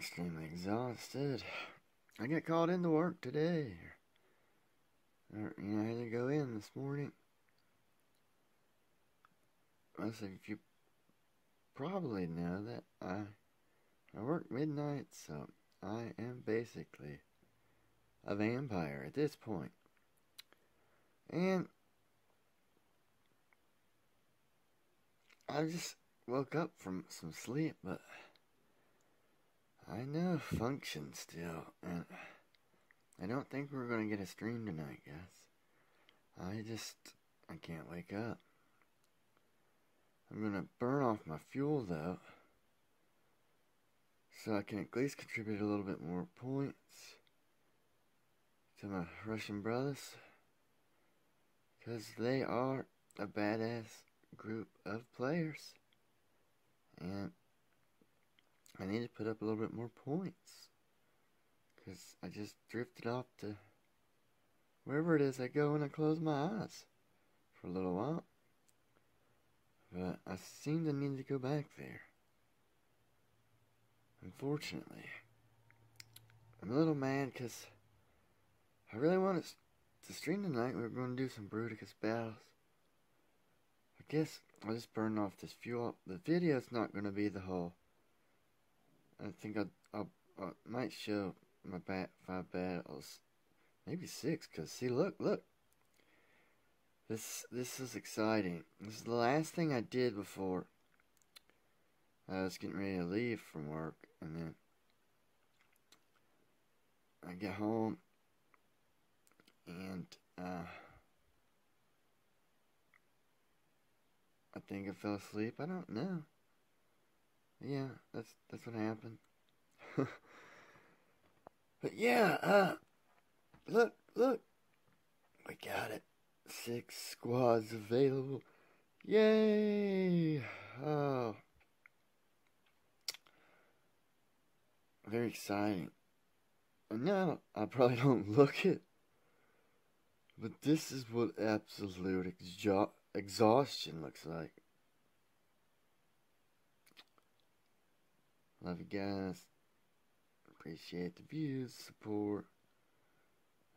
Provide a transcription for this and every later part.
Extremely exhausted. I got called into work today. Or, you know, I had to go in this morning. I said, you probably know that I I work midnight, so I am basically a vampire at this point. And I just woke up from some sleep, but I know function still, and I don't think we're gonna get a stream tonight, guys. I just I can't wake up. I'm gonna burn off my fuel though, so I can at least contribute a little bit more points to my Russian brothers, because they are a badass group of players, and I need to put up a little bit more points. Because I just drifted off to wherever it is I go when I close my eyes for a little while. But I seem to need to go back there. Unfortunately. I'm a little mad because I really wanted to stream tonight. We were going to do some Bruticus battles. I guess I'll just burn off this fuel. The video's not going to be the whole I think I I, I might show my bat five battles, maybe six. Cause see, look, look. This this is exciting. This is the last thing I did before I was getting ready to leave from work, and then I get home, and uh, I think I fell asleep. I don't know. Yeah, that's that's what happened. but yeah, uh look, look. We got it. Six squads available. Yay! Oh. Very exciting. And now I probably don't look it. But this is what absolute exha- exhaustion looks like. Love you guys. Appreciate the views, support.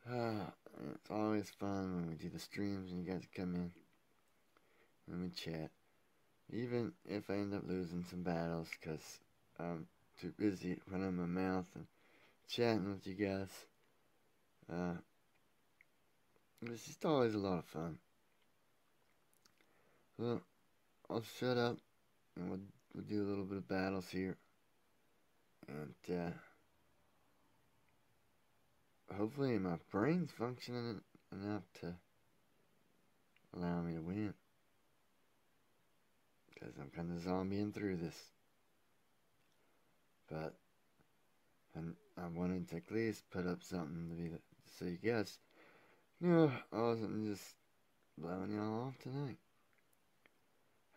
Ah, it's always fun when we do the streams and you guys come in and we chat. Even if I end up losing some battles because I'm too busy running my mouth and chatting with you guys. Uh, it's just always a lot of fun. Well, I'll shut up and we'll, we'll do a little bit of battles here and uh, hopefully my brain's functioning enough to allow me to win. Because I'm kind of zombieing through this. But and I wanted to at least put up something to be so you guys know I wasn't just blowing y'all off tonight.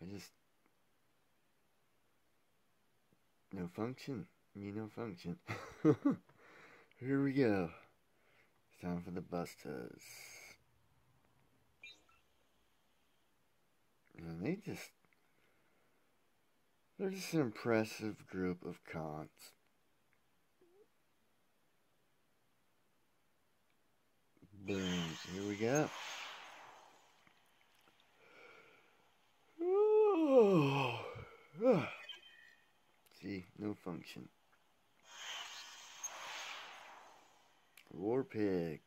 I just no function know function. Here we go. It's time for the busters. And they just they're just an impressive group of cons. Boom. Here we go. See, no function. War Pig,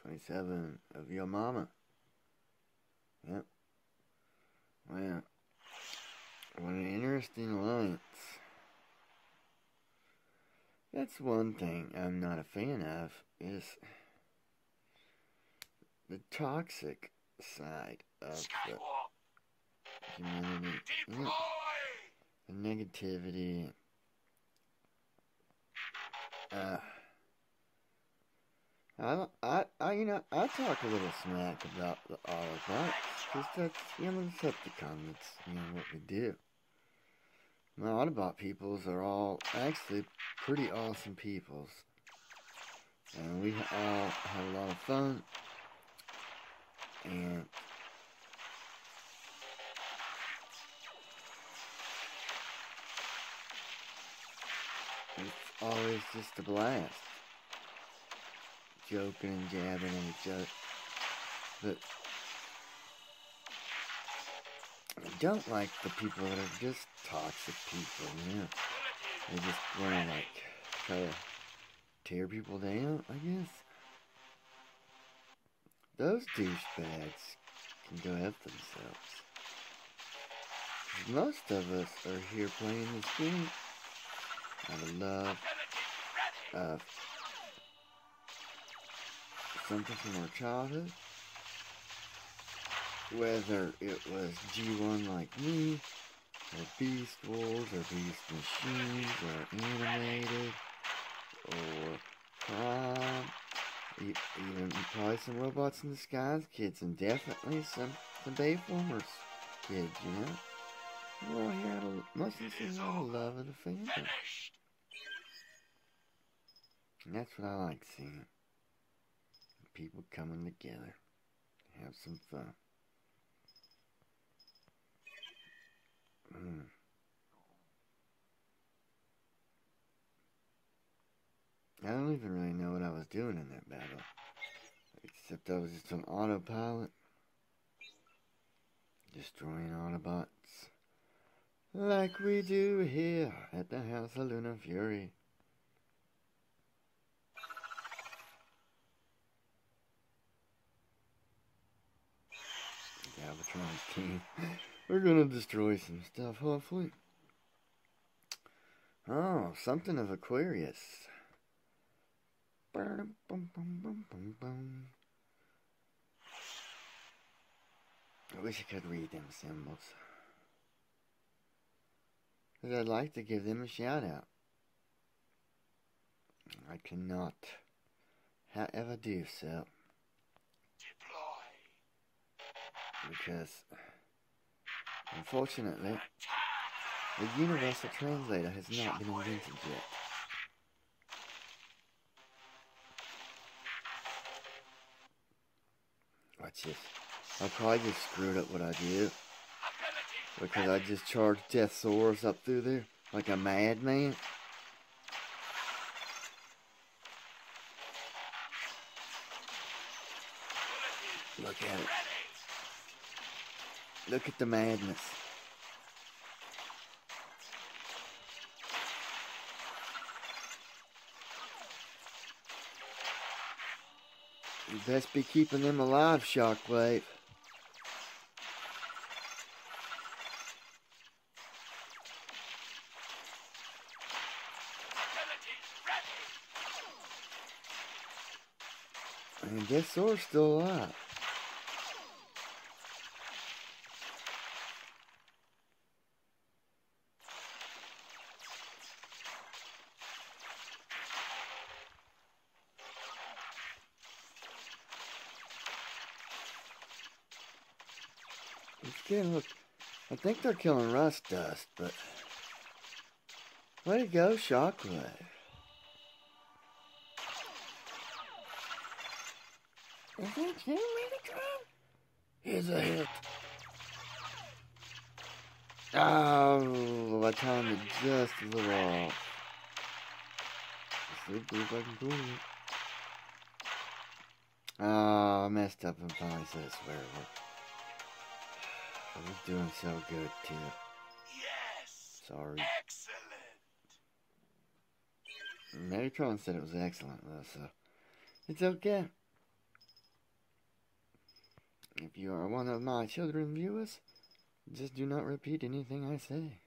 27 of your mama. Yep. Well, what an interesting alliance. That's one thing I'm not a fan of, is the toxic side of the. The negativity. Uh, I, I, I, you know, I talk a little smack about the Autobots, because that's, you know, Decepticon, that's, you know, what we do. My Autobot peoples are all actually pretty awesome peoples. And we all have a lot of fun. And it's always just a blast. Joking and jabbing at each other. But I don't like the people that are just toxic people, you know. They just wanna like try to tear people down, I guess. Those douchebags can go F themselves. Most of us are here playing this game out of love of something from our childhood. Whether it was G1 like me, or Beast Wars, or Beast Machines, or animated, or Prime, even probably some Robots in Disguise kids, and definitely some, some Bayformers kids, you know? Well, he had a, must have seen a lot of love of the family. And that's what I like seeing. People coming together. Have some fun. Mm. I don't even really know what I was doing in that battle. Except I was just on autopilot. Destroying Autobots. Like we do here at the House of Lunar Fury. Galvatron's team. We're gonna destroy some stuff, hopefully. Oh, something of Aquarius. I wish I could read them symbols. Because I'd like to give them a shout out. I cannot, however, do so. Deploy. Because, unfortunately, the Universal Translator has not been invented yet. Watch this. I probably just screwed up what I did. Because I just charged Deathsaurus up through there like a madman. Look at it. Look at the madness. You best be keeping them alive, Shockwave. And guess Sora's still alive. It's getting. I think they're killing rust dust, but way to go, Shockwave. Is that you, Megatron? Here's a hit. Oh, I timed it just a little off. Let's see if I can it. Oh, I messed up and finally said a swear. I was doing so good, too. Yes! Sorry. Excellent! Megatron said it was excellent, though, so it's okay. If you are one of my children viewers, just do not repeat anything I say.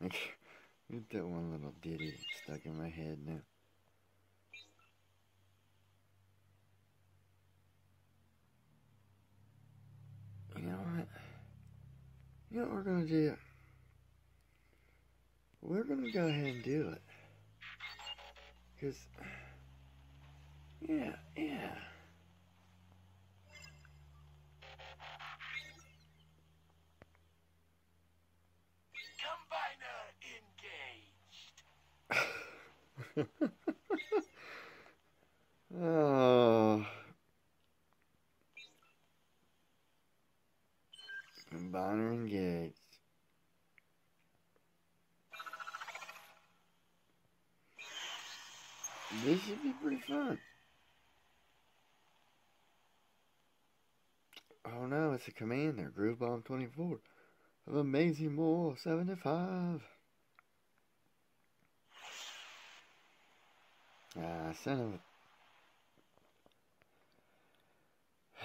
Get that one little ditty stuck in my head now. You know what? You know what we're gonna do? We're gonna go ahead and do it. Cause yeah, yeah. oh. Bonner and Gates. This should be pretty fun. Oh no, it's a commander. Groove Bomb 24 of Amazing More 75. Ah, son of a.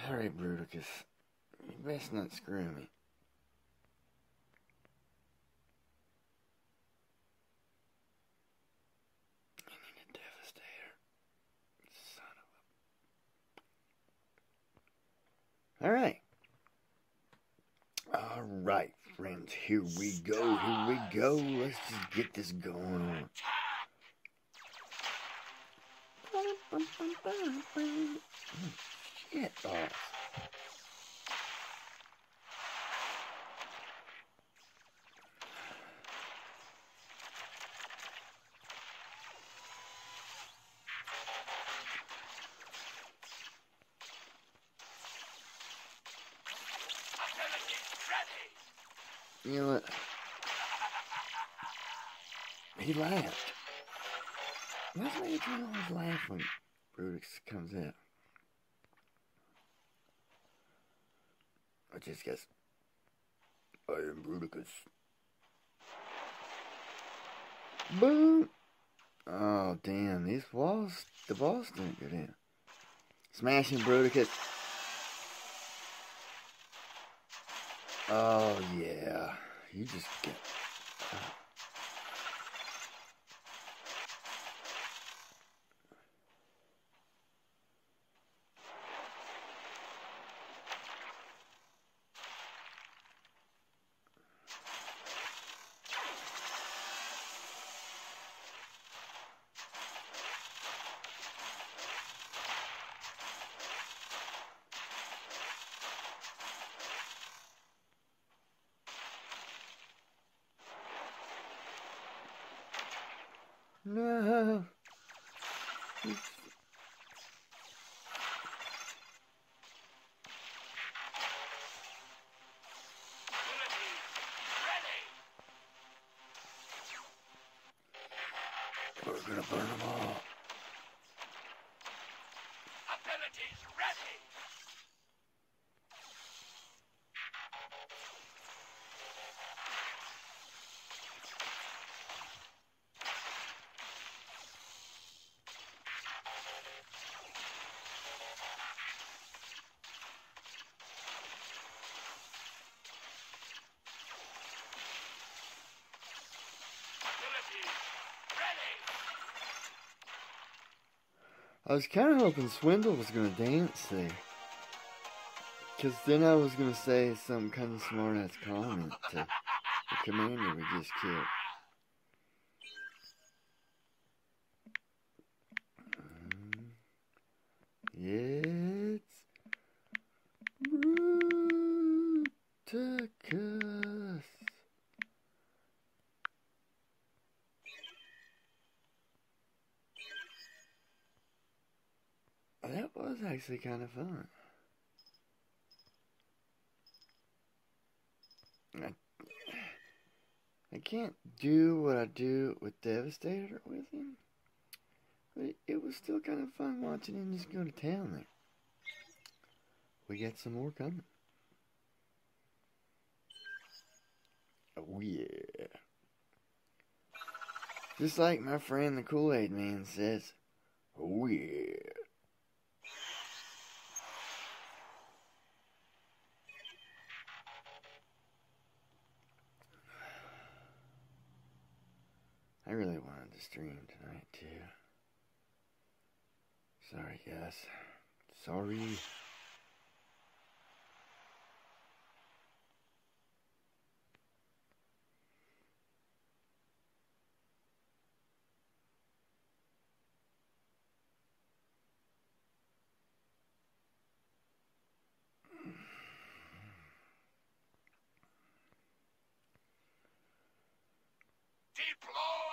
Harry Bruticus, you best not screw me. Need. Son of a. Alright. Alright, friends, here we go, here we go. Let's just get this going on. Shit balls. You know what? He laughed. You it turn on his laugh when Brutus comes out. I just guess I am Bruticus. Boom! Oh damn, these walls the balls didn't get in. Smashing Bruticus. Oh yeah. You just get No. Abilities ready. We're gonna burn them all. Abilities ready. Ready. I was kind of hoping Swindle was gonna dance there. Cause then I was gonna say some kind of smart ass comment to the commander we just killed. Um, It's Bruticus. That was actually kind of fun. I, I can't do what I do with Devastator with him, but it, it was still kind of fun watching him just go to town there. We got some more coming. Oh yeah. Just like my friend the Kool-Aid Man says, oh yeah. I really wanted to stream tonight too. Sorry, guys. Sorry. Deploy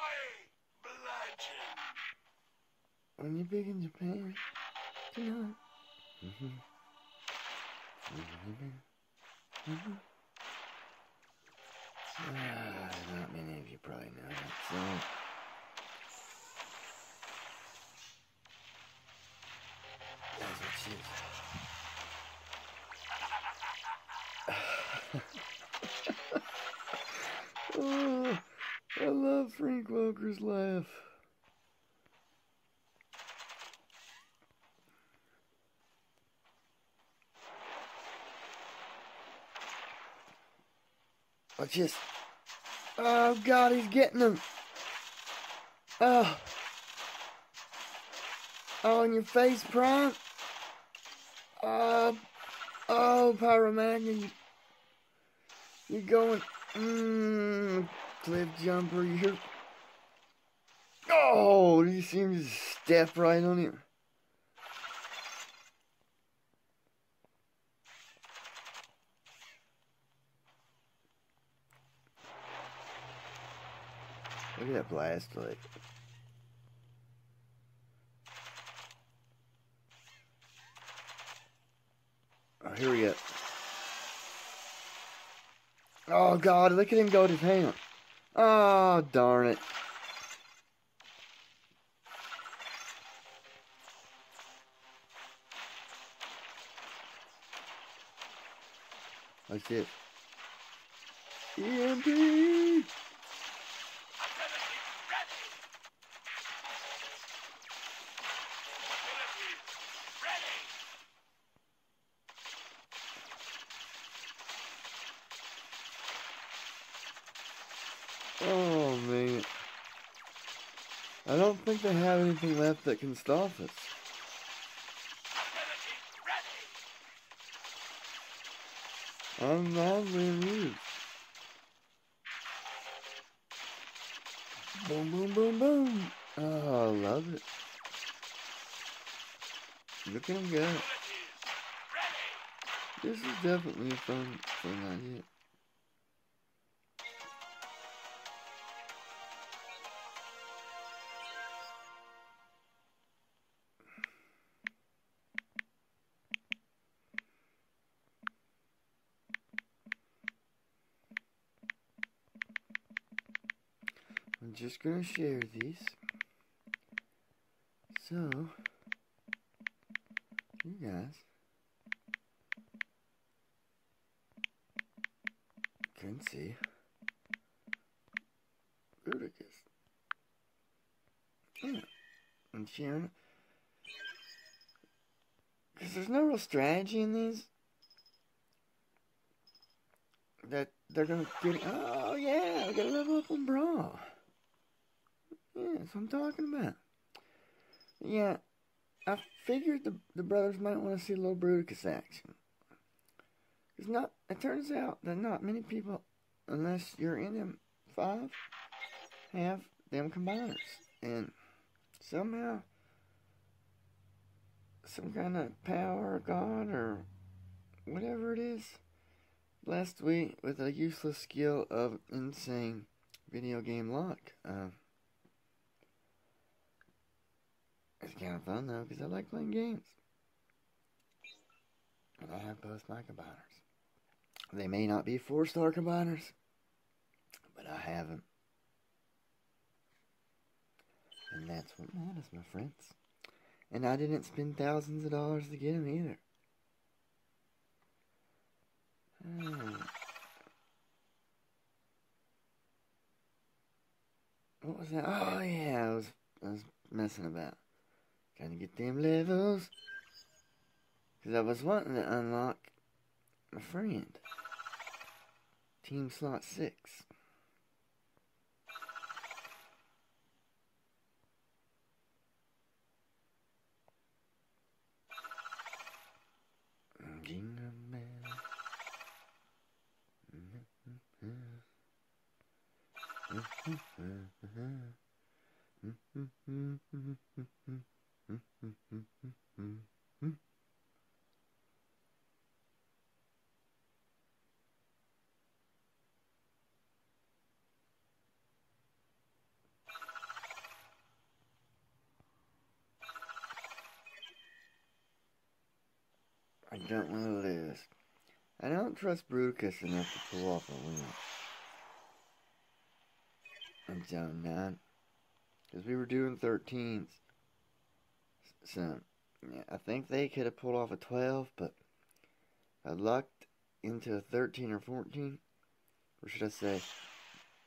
Aren't you big in Japan? No. Mm-hmm. Mm-hmm. Mm-hmm. Uh, not many of you probably know that song. That's what she is. oh, I love Frank Welker's laugh. I just. Oh, God, he's getting them. Oh. Oh, in your face, Prime. Oh. Oh, Pyromagna, you. You're going. Mmm. Cliff jumper, you're. Oh, he seems to step right on him. Look at blast like. Oh, here we go. Oh God! Look at him go to his hand. Oh darn it! Like this. EMP! Oh man. I don't think they have anything left that can stop us. I'm loudly amused. Boom, boom, boom, boom. Oh, I love it. Look at him go. This is definitely a fun, fun idea. Just gonna share these. So, you guys can see Bruticus. Yeah, I'm sharing. Because there's no real strategy in these. That they're gonna get. Oh, yeah, I gotta level up on Brawl. Yeah, that's what I'm talking about. Yeah, I figured the, the brothers might want to see a little Bruticus action. It's not. It turns out that not many people, unless you're in M5, have them combiners, and somehow, some kind of power, god, or whatever it is, blessed we with a useless skill of insane video game luck. Uh, it's kind of fun though, because I like playing games. And I have both my combiners. They may not be four star combiners, but I have them. And that's what matters, my friends. And I didn't spend thousands of dollars to get them either. Hmm. What was that? Oh yeah, I was I was messing about. Trying to get them levels. Cause I was wanting to unlock my friend. Team slot six. Jingle bell. Mm-hmm. Mm-hmm. Mm-hmm. I don't want to lose. I don't trust Bruticus enough to pull off a win. in Zone 9. Because we were doing 13s. So, yeah, I think they could have pulled off a 12, but I lucked into a 13 or 14. Or should I say,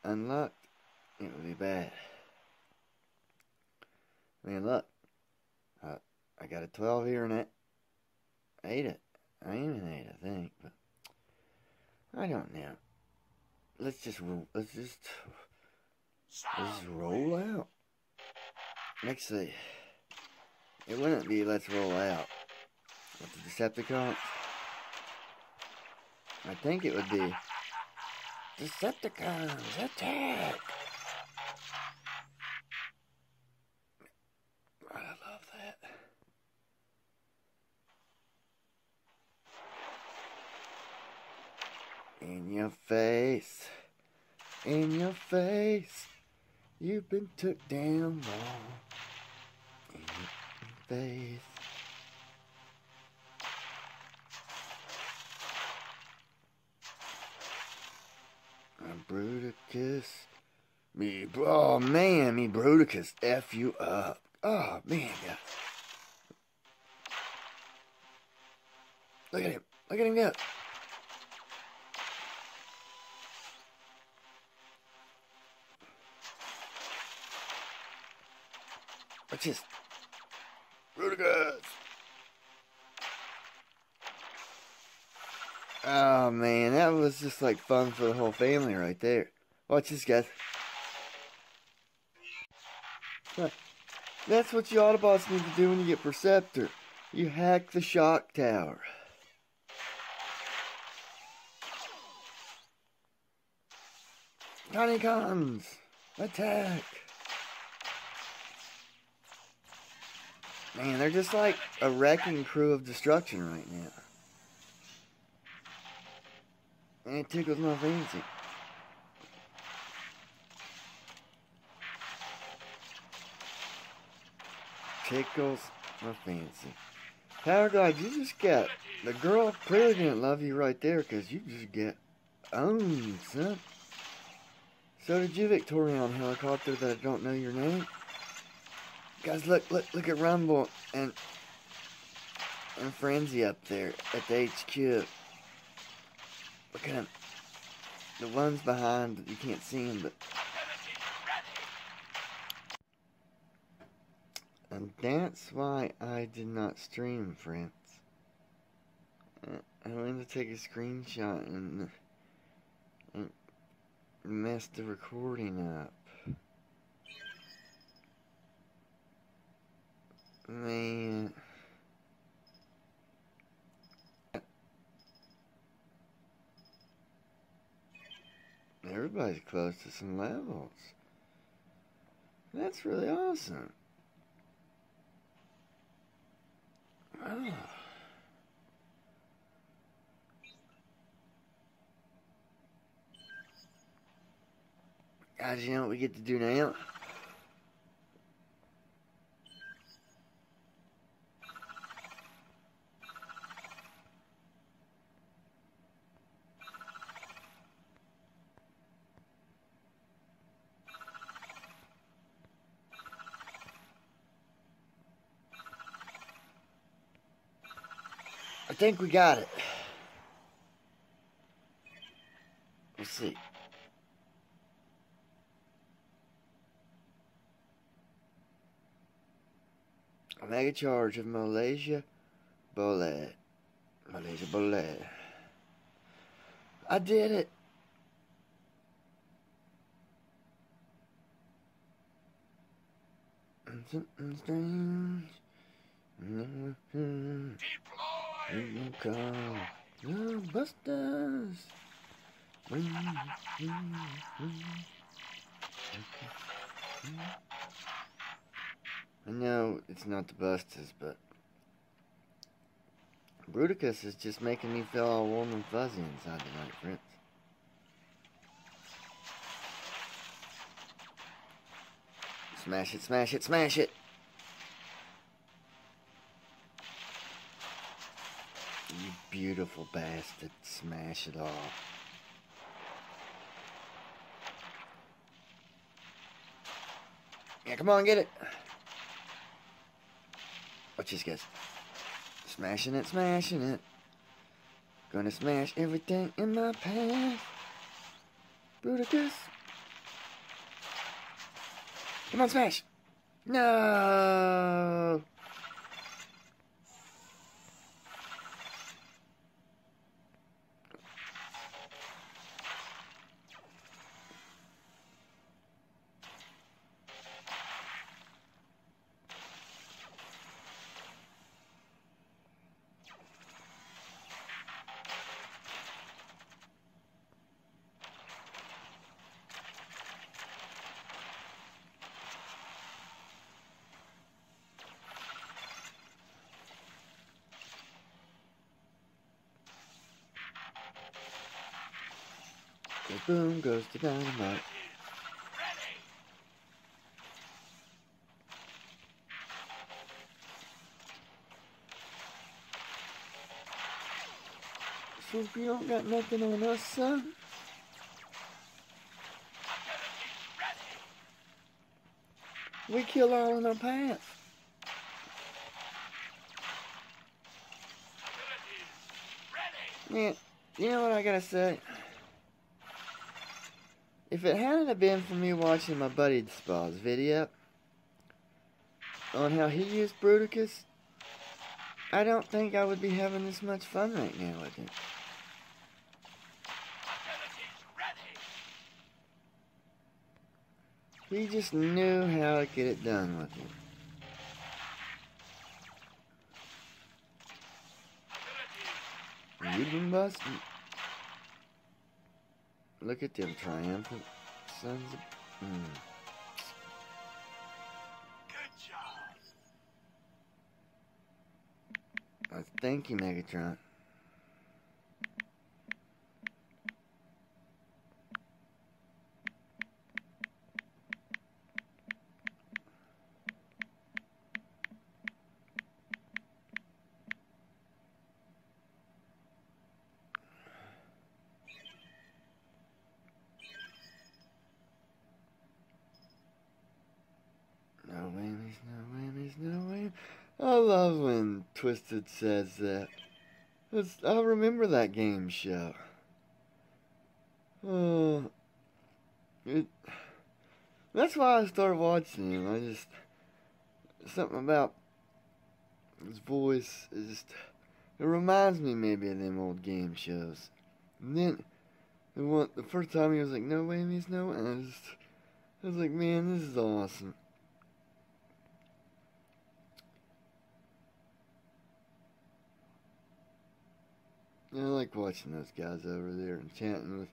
unlucked, it would be bad. I mean, look, uh, I got a 12 here and I ate it. I even ate, I think, but I don't know. Let's just let's just let's just roll out. Let's see. It wouldn't be let's roll out with the Decepticons. I think it would be Decepticons attack. I love that. In your face, in your face, you've been took down wrong. I'm Bruticus. Me, oh man, me Bruticus F you up. Oh man, guys. Look at him. Look at him go. Watch this. Oh man, that was just like fun for the whole family right there. Watch this, guys. That's what you Autobots need to do when you get Perceptor. You hack the shock tower. Connie comes! Attack! Man, they're just like a wrecking crew of destruction right now. And it tickles my fancy. Tickles my fancy. Power God, you just got the girl clearly didn't love you right there because you just get owned, son. So did you, Victorian helicopter that I don't know your name. Guys, look, look, look at Rumble and and Frenzy up there at the HQ. Look at them. The ones behind, you can't see them, but And that's why I did not stream, friends. I went to take a screenshot and, and messed the recording up. Man. Everybody's close to some levels. That's really awesome. Oh. Guys, you know what we get to do now? Think we got it. Let's see. Mega charge of Malaysia Bullet. Malaysia Bullet. I did it. Something strange. Here you the Busters. I know it's not the Busters, but Bruticus is just making me feel all warm and fuzzy inside tonight, friends. Smash it, smash it, smash it! You beautiful bastard. Smash it all. Yeah, come on, get it. Watch this, guys. Smashing it, smashing it. Gonna smash everything in my path. Bruticus. Come on, smash. No. Boom goes the dynamite. So if you don't got nothing on us, son, we kill all in our pants. Man, you know what I gotta say? If it hadn't have been for me watching my buddy Spa's video on how he used Bruticus, I don't think I would be having this much fun right now with it. He just knew how to get it done with it. You've been. Look at them triumphant sons of. Mm. Good job. Uh, thank you, Megatron. No whammies, no whammies, no whammies. I love when Twisted says that. It's, I remember that game show. Oh, it. That's why I started watching him. I just something about his voice is just. It reminds me maybe of them old game shows. And then the one, the first time he was like, "No whammies, no," and I just, I was like, "Man, this is awesome." I like watching those guys over there and chatting with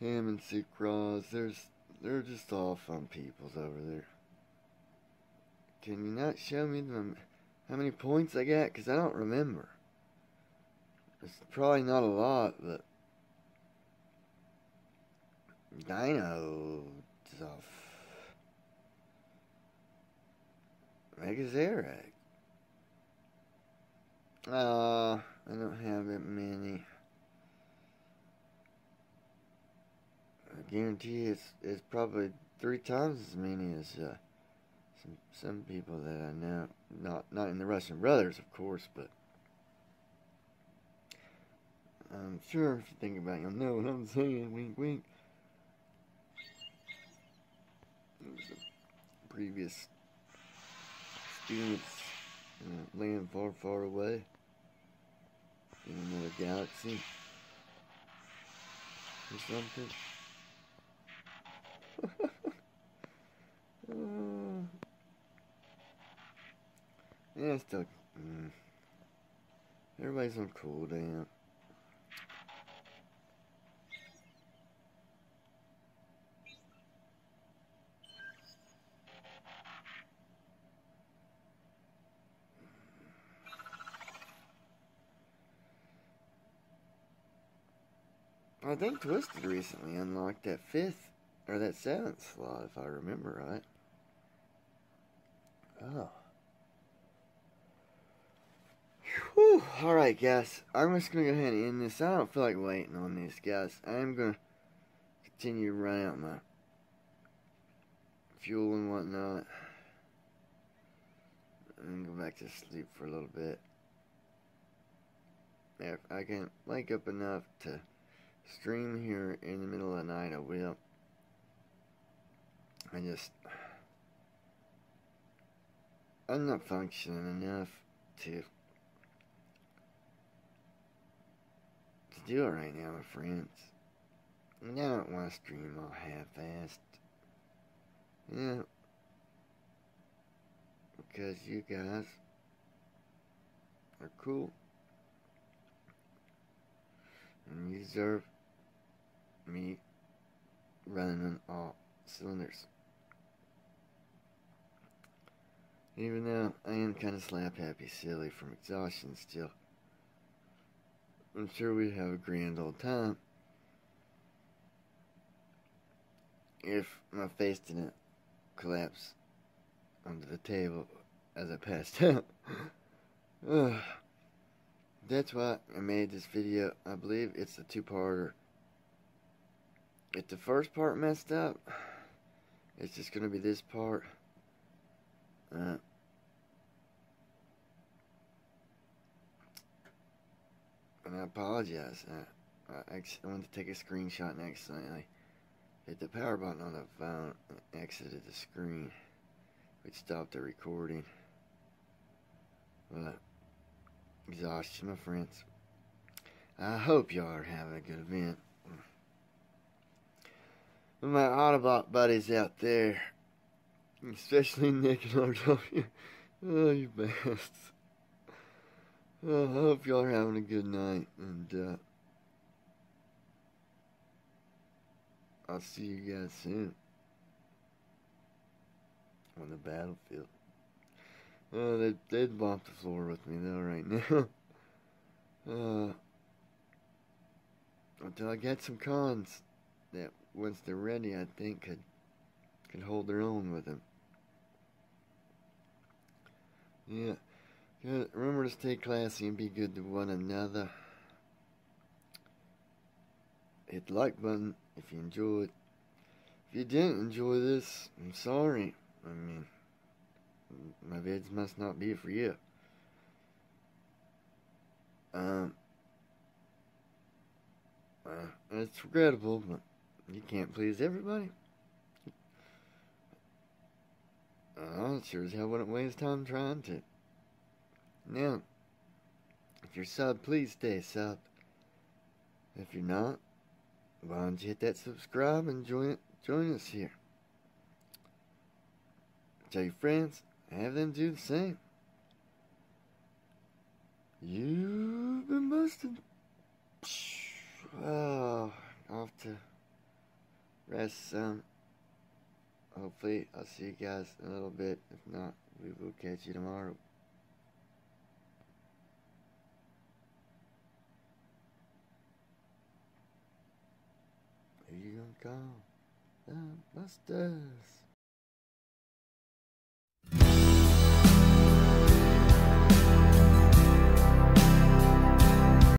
him and Sue Cross. There's, they're just all fun peoples over there. Can you not show me the, how many points I got? Because I don't remember. It's probably not a lot, but Dino stuff. Megazarak. Uh, I don't have that many. I guarantee it's it's probably three times as many as uh, some some people that I know. Not not in the Russian Brothers, of course, but I'm sure if you think about it, you'll know what I'm saying. Wink, wink. Previous experience in a land far, far away in another galaxy or something. uh, yeah, still. Mm, everybody's on cooldown. I think Twisted recently unlocked that fifth or that seventh slot, if I remember right. Oh. Whew. All right, guys. I'm just gonna go ahead and end this. I don't feel like waiting on this, guys. I am gonna continue to run out my fuel and whatnot. And go back to sleep for a little bit. If I can wake up enough to stream here in the middle of the night, I will. I just. I'm not functioning enough to. to do it right now, my friends. And I don't want to stream all half-assed. Yeah. Because you guys are cool. And you deserve me running on all cylinders. Even though I am kind of slap happy silly from exhaustion still. I'm sure we'd have a grand old time if my face didn't collapse onto the table as I passed out. That's why I made this video. I believe it's a two-parter. If the first part messed up, it's just going to be this part. Uh, and I apologize. I, I, I wanted to take a screenshot and accidentally hit the power button on the phone and exited the screen, which stopped the recording. But exhaustion, my friends. I hope y'all are having a good event. My Autobot buddies out there, especially Nick and RW. Oh, you bastards. Oh, I hope y'all are having a good night, and uh, I'll see you guys soon on the battlefield. Oh, they, they'd bump the floor with me, though, right now. uh, until I get some cons once they're ready, I think could, could hold their own with them. Yeah. Remember to stay classy and be good to one another. Hit the like button if you enjoyed. If you didn't enjoy this, I'm sorry. I mean, my vids must not be for you. Um, uh, it's regrettable, but you can't please everybody. I sure as hell wouldn't waste time trying to. Now, if you're sub, please stay sub. If you're not, why don't you hit that subscribe and join join us here. Tell your friends, have them do the same. You've been busted. Oh, off to rest some. Hopefully, I'll see you guys in a little bit. If not, we will catch you tomorrow. Who you gonna call? The Busters.